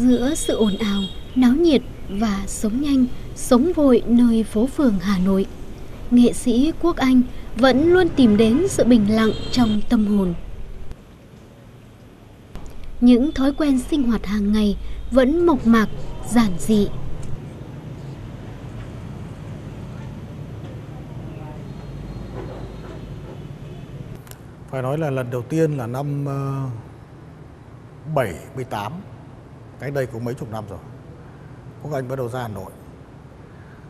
Giữa sự ồn ào, náo nhiệt và sống nhanh, sống vội nơi phố phường Hà Nội, nghệ sĩ Quốc Anh vẫn luôn tìm đến sự bình lặng trong tâm hồn. Những thói quen sinh hoạt hàng ngày vẫn mộc mạc, giản dị. Phải nói là lần đầu tiên là năm ờ, uh, 78 Cách đây cũng mấy chục năm rồi. Quốc Anh bắt đầu ra Hà Nội.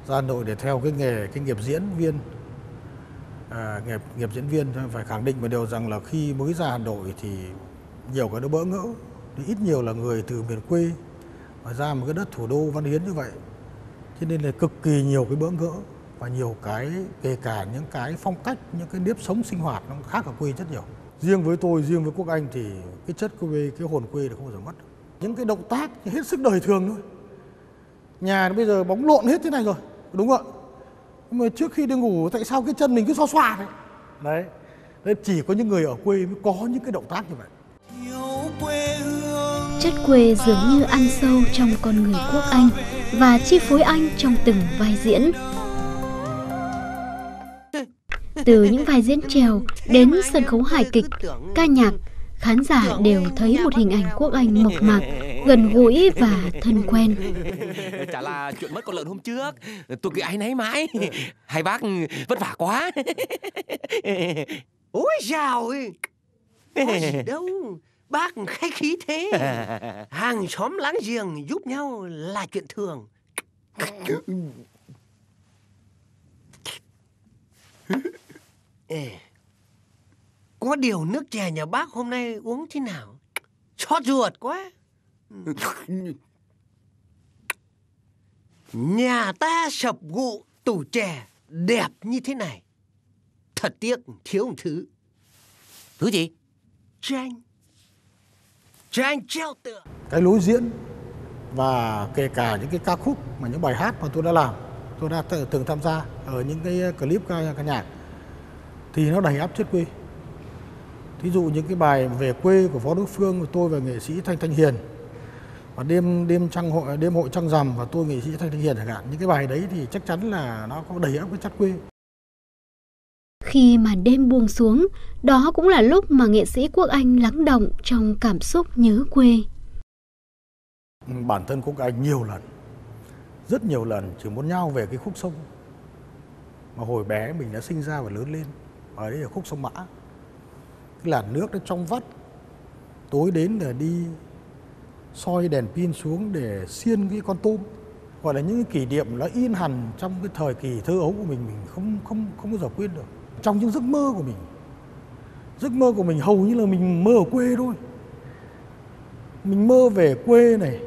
Ra Hà Nội để theo cái nghề, cái nghiệp diễn viên à, nghiệp, nghiệp diễn viên phải khẳng định một điều rằng là khi mới ra Hà Nội thì nhiều cái nó bỡ ngỡ. Thì ít nhiều là người từ miền quê mà ra một cái đất thủ đô văn hiến như vậy. Cho nên là cực kỳ nhiều cái bỡ ngỡ và nhiều cái kể cả những cái phong cách những cái nếp sống sinh hoạt nó khác ở quê rất nhiều. Riêng với tôi riêng với quốc anh thì cái chất quê cái hồn quê là không bao giờ mất những cái động tác hết sức đời thường thôi. Nhà bây giờ bóng lộn hết thế này rồi đúng không ạ? Nhưng mà trước khi đi ngủ tại sao cái chân mình cứ xoa xoa đấy. Đấy nên chỉ có những người ở quê mới có những cái động tác như vậy. Chất quê dường như ăn sâu trong con người quốc anh và chi phối anh trong từng vai diễn. Từ những vai diễn trèo đến sân khấu hài kịch ca nhạc khán giả đều thấy một hình ảnh quốc anh mộc mạc gần gũi và thân quen. Chả là chuyện mất con lợn hôm trước. Tôi cứ áy náy mãi. Hai bác vất vả quá. Ôi dào ơi. Có gì đâu. Bác khách khí thế. Hàng xóm láng giềng giúp nhau là chuyện thường có điều nước chè nhà bác hôm nay uống thế nào xót ruột quá Nhà ta sập gụ tủ chè đẹp như thế này. Thật tiếc thiếu một thứ. Thứ gì? Tranh. Tranh treo tượng. Cái lối diễn và kể cả những cái ca khúc mà những bài hát mà tôi đã làm, tôi đã từng tham gia ở những cái clip ca, ca nhạc thì nó đầy áp chất quê. Thí dụ những cái bài về quê của Phó Đức Phương, tôi và nghệ sĩ Thanh Thanh Hiền và đêm đêm trăng hội đêm hội trăng rằm và tôi nghệ sĩ thanh thanh hiền chẳng hạn những cái bài đấy thì chắc chắn là nó có đầy ắp cái chất quê. Khi mà đêm buông xuống đó cũng là lúc mà nghệ sĩ quốc anh lắng động trong cảm xúc nhớ quê. Bản thân quốc anh nhiều lần rất nhiều lần chỉ muốn nhau về cái khúc sông mà hồi bé mình đã sinh ra và lớn lên ở đây là khúc sông mã là nước nó trong vắt. Tối đến là đi soi đèn pin xuống để xiên cái con tôm. Gọi là những kỷ niệm nó in hẳn trong cái thời kỳ thơ ấu của mình mình không không không bao giờ quên được. Trong những giấc mơ của mình. Giấc mơ của mình hầu như là mình mơ ở quê thôi. Mình mơ về quê này.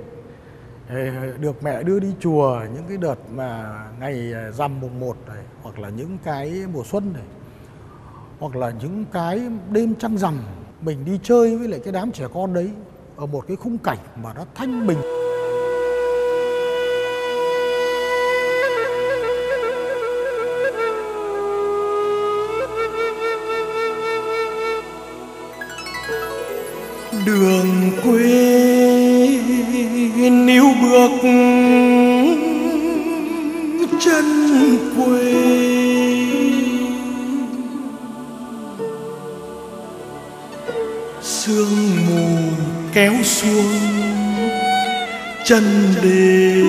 Được mẹ đưa đi chùa, những cái đợt mà ngày à, rằm mùng một này, hoặc là những cái mùa xuân này hoặc là những cái đêm trăng rằm, mình đi chơi với lại cái đám trẻ con đấy ở một cái khung cảnh mà nó thanh bình. Đường quê níu bước chân quê. Sương mù kéo xuống chân đê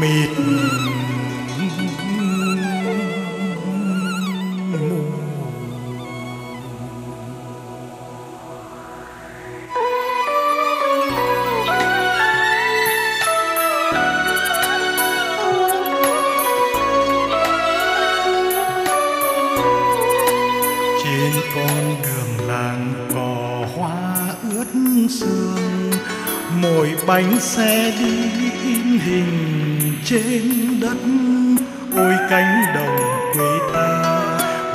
mịt mù con đường làng cỏ hoa ướt sương mỗi bánh xe đi in hình trên đất. Ôi cánh đồng quê ta,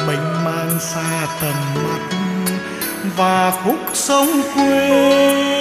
mênh mang xa tầm mắt, và khúc sông quê